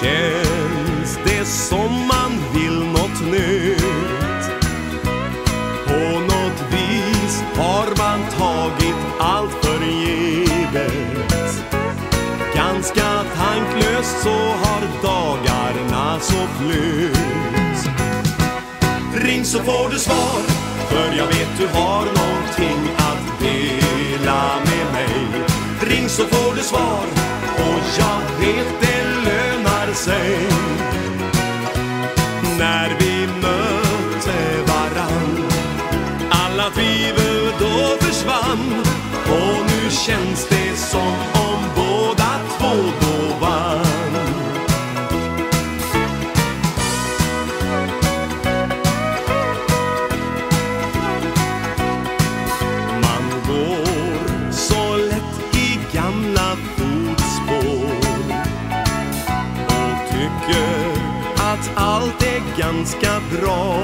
känns det som man vill något nytt. På något vis har man tagit allt för givet. Ganska tanklöst så har dagarna så flytt. Ring så får du svar, för jag vet du har någonting att dela med mig. Ring så får du svar, och jag vet det sig. När vi mötte varann, alla tvivel då försvann. Och nu känns det som tycker att allt är ganska bra.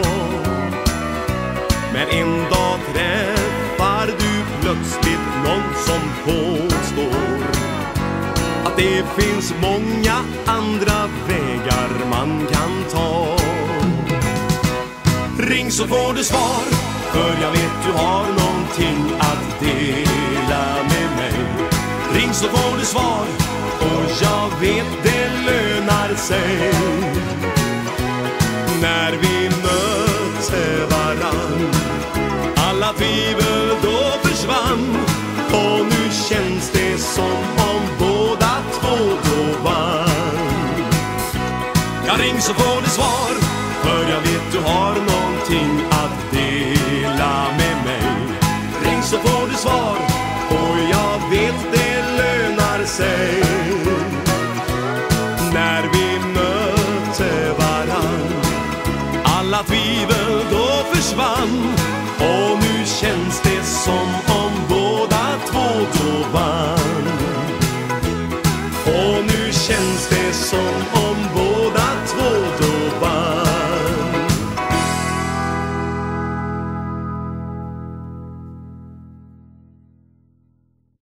Men en dag träffar du plötsligt någon som påstår att det finns många andra vägar man kan ta. Ring så får du svar, för jag vet du har någonting att dela med mig. Ring så får du svar, och jag vet det lönar sig. När vi mötte varann, alla tvivel då försvann. Och nu känns det som om båda två då vann. Ja, ring så får du svar, för jag vet du har någonting att dela med mig. Ring så får du svar, och jag vet det lönar sig. vann. Och nu känns det som om båda två då vann.